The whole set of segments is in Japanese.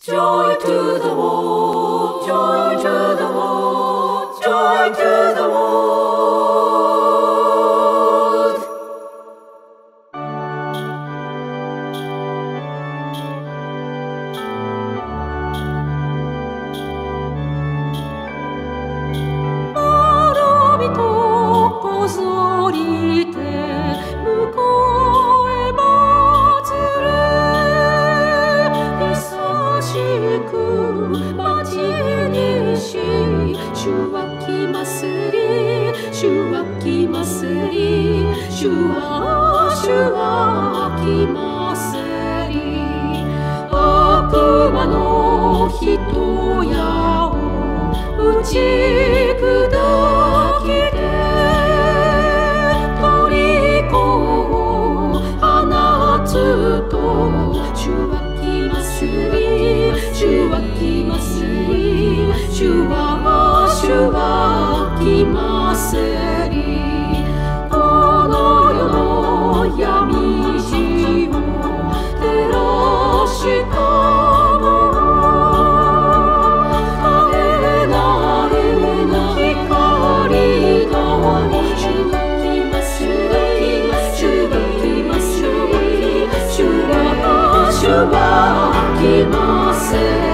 Joy to the world. 主はませり悪魔の人やを打ち砕きて虜を放つと que você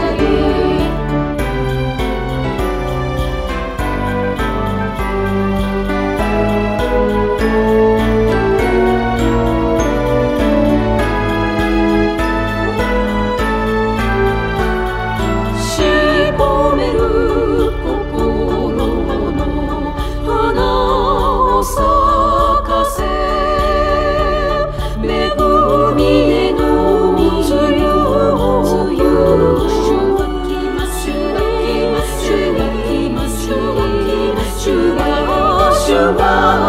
world.